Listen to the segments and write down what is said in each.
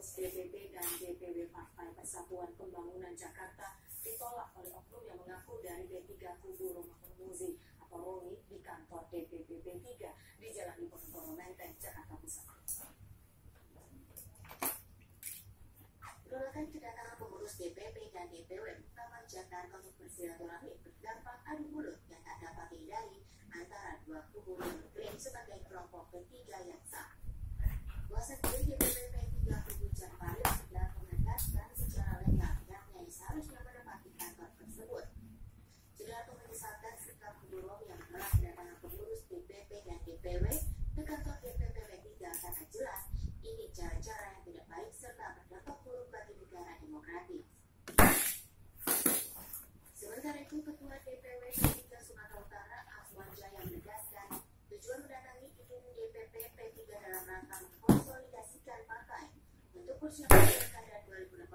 pengurus DPP dan DPW Partai Persatuan Pembangunan Jakarta ditolak oleh oknum yang mengaku dari D3 Kubu Rumah Muzi atau Romi di kantor DPP B3 di Jalan Diponegoro Menteng, Jakarta Pusat. Penolakan kedatangan pengurus DPP dan DPW Taman Jakarta untuk bersilaturahmi berdampak adu mulut yang tak dapat dihindari antara dua kubu yang sebagai kelompok ketiga yang sah. Hukum DPP próxima semana.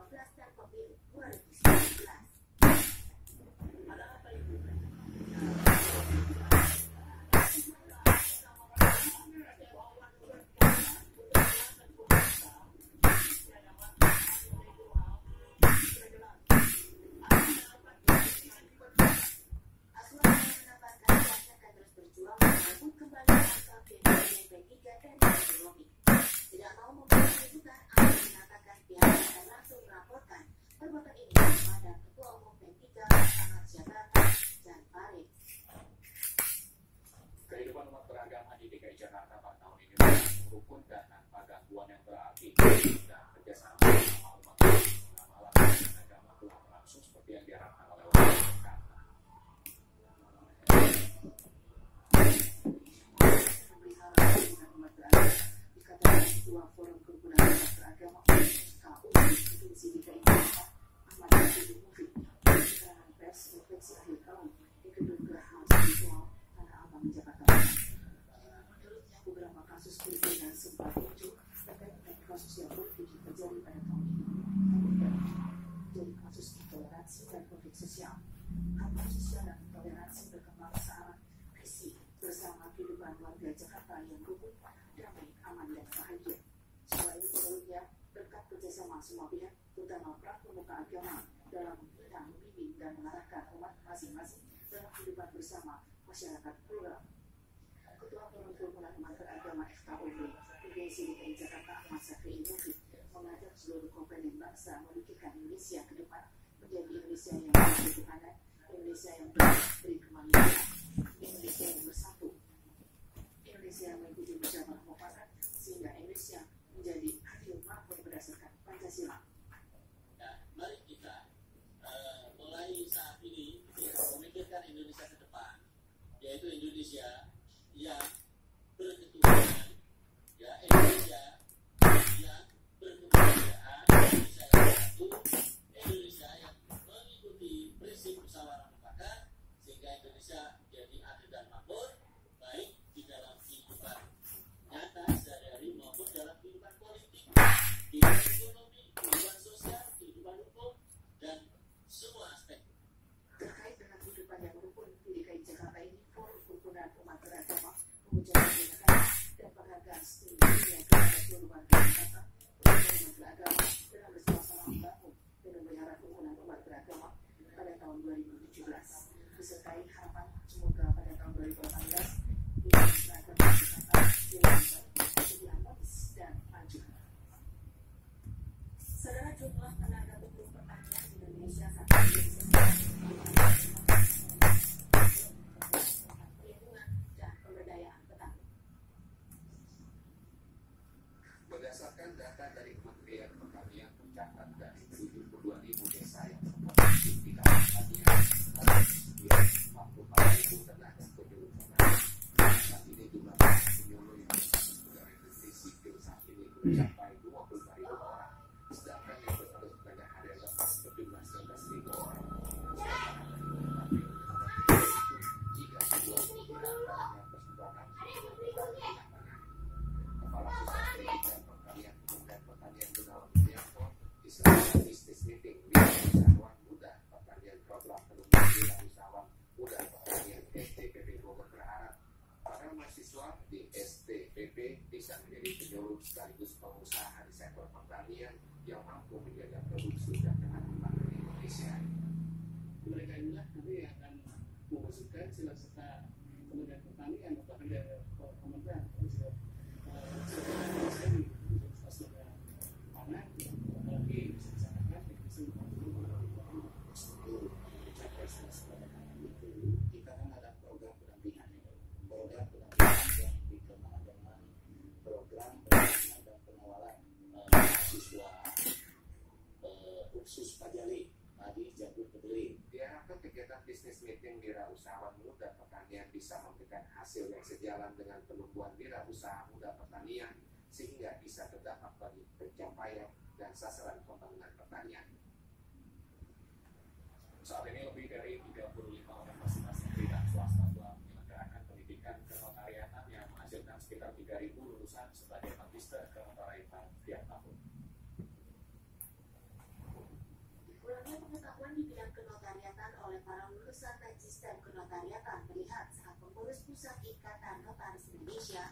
Gangguan yang berarti dan kerjasama bersama umat mengamalkan agama telah berlangsung seperti yang diharapkan oleh Jakarta. Menurutnya beberapa kasus berbeda sempat muncul kasus yang berbeda terjadi pada tahun ini jadi kasus intoleransi dan konflik sosial hak sosial dan intoleransi berkembang searah visi bersama kehidupan warga Jakarta yang rukun, damai, aman, dan bahagia. Semua ini menurutnya berkat kerjasama semua pihak, terutama pra pemuka agama dalam membina, membimbing, dan mengarahkan umat masing-masing dalam kehidupan bersama masyarakat plural. Ketua Forum Kerukunan Umat Beragama FKUB, Provinsi DKI Syafii Mufid mengajak seluruh komponen bangsa memikirkan Indonesia ke depan menjadi Indonesia yang lebih ketuhanan, Indonesia yang beri kemanusiaan, Indonesia yang bersatu, Indonesia yang mengikuti musyawarah mufakat sehingga Indonesia menjadi adil makmur berdasarkan Pancasila. Nah, mari kita eh, mulai saat ini memikirkan Indonesia ke depan, yaitu Indonesia yang berketuhanan, ya Indonesia yang berkebangsaan, Indonesia yang mengikuti prinsip musyawarah mufakat, sehingga Indonesia muda yang STPP 2 berharap para mahasiswa di STPP bisa menjadi penyuluh sekaligus pengusaha di sektor pertanian yang mampu menjaga produksi dan ketahanan pangan Indonesia. Mereka inilah nanti akan mengusulkan sila serta Kementerian Pertanian yang bisa memberikan hasil yang sejalan dengan penumbuhan wira usaha muda pertanian sehingga bisa terdapat bagi pencapaian dan sasaran pembangunan pertanian. Saat ini lebih dari 35 orang masing-masing pihak swasta telah menyelenggarakan pendidikan kenotariatan yang menghasilkan sekitar 3.000 lulusan sebagai magister kenotariatan tiap tahun. Bursa Tajistan Kenotariatan terlihat saat pengurus Pusat Ikatan Notaris Indonesia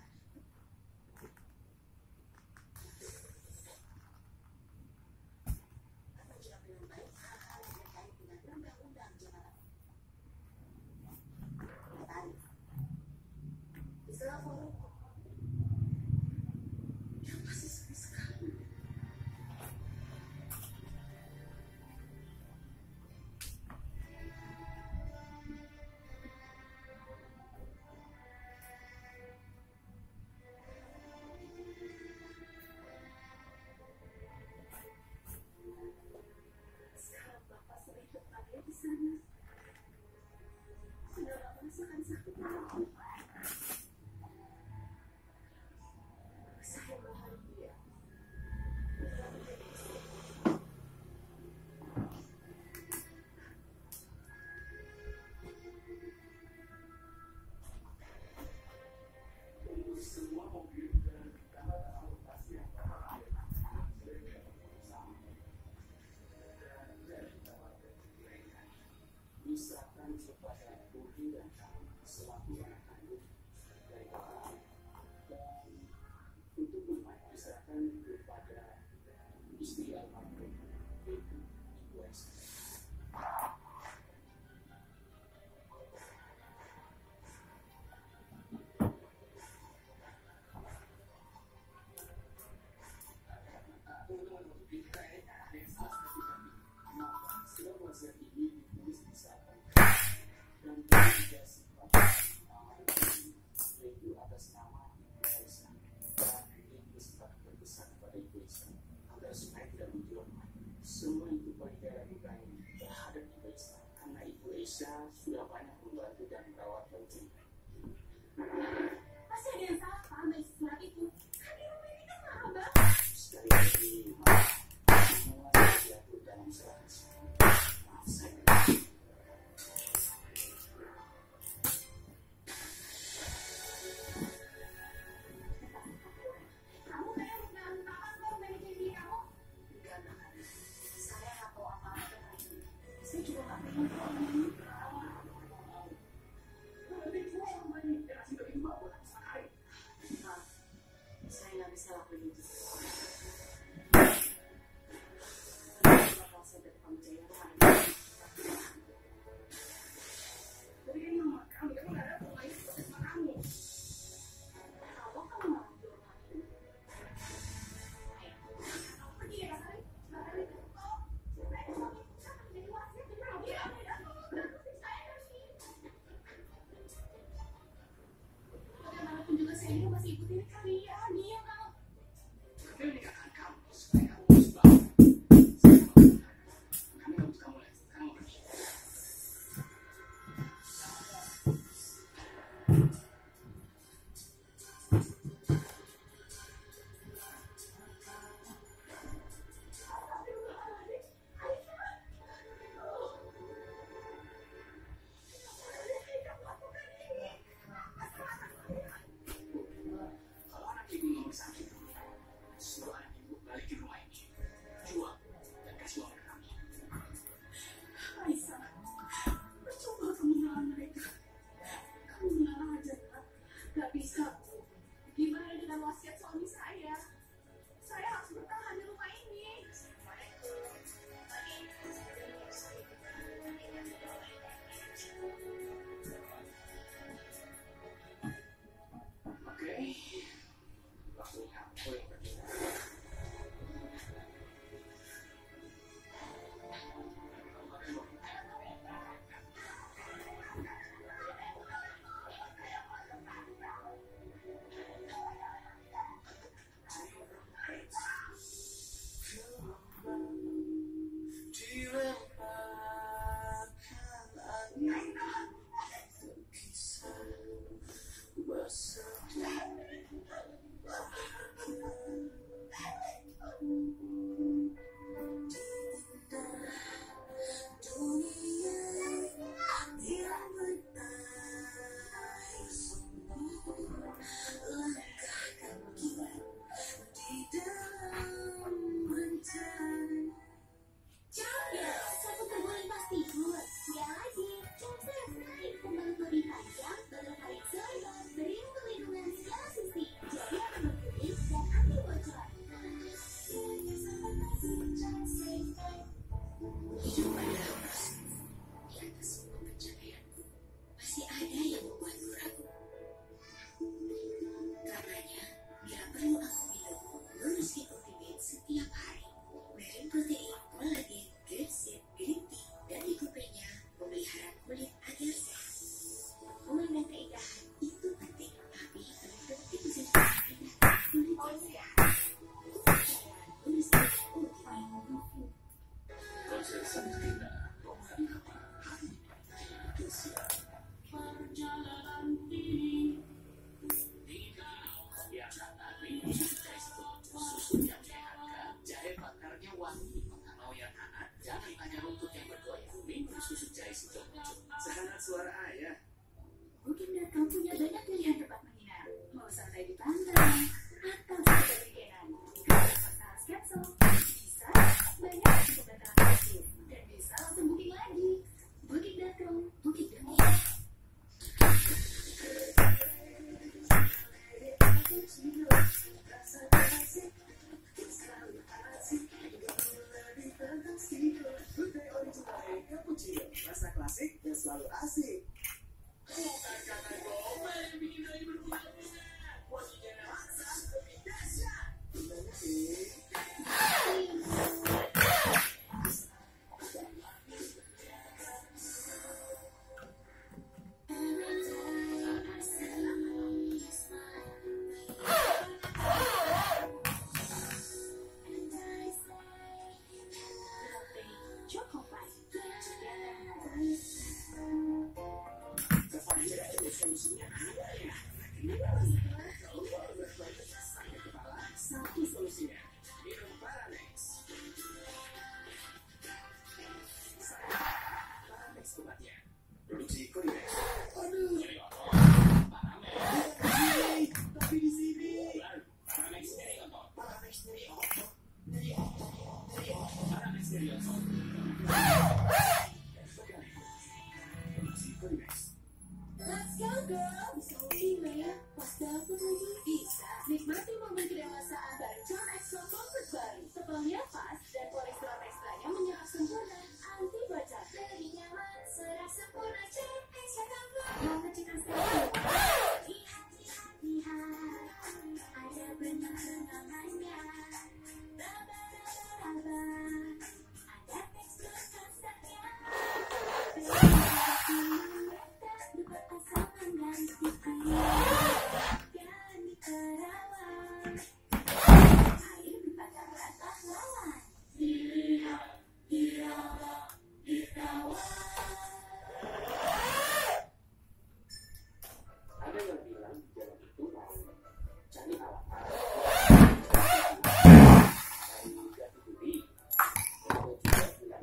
itu atas nama Islam dan ini sangat terbesar kepada ibu Islam agar supaya tidak menjual semua itu pada hari ini terhadap ibu Islam karena ibu Islam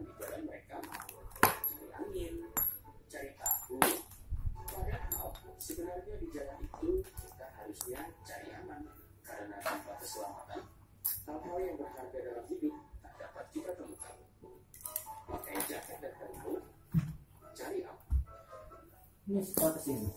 di jalan mereka mau bilangin cari tahu. Padahal sebenarnya di jalan itu kita harusnya cari aman karena tanpa keselamatan. Hal-hal yang berharga dalam hidup tak dapat kita temukan. Pakai jaket dan helm cari aman. Ini setelah ke sini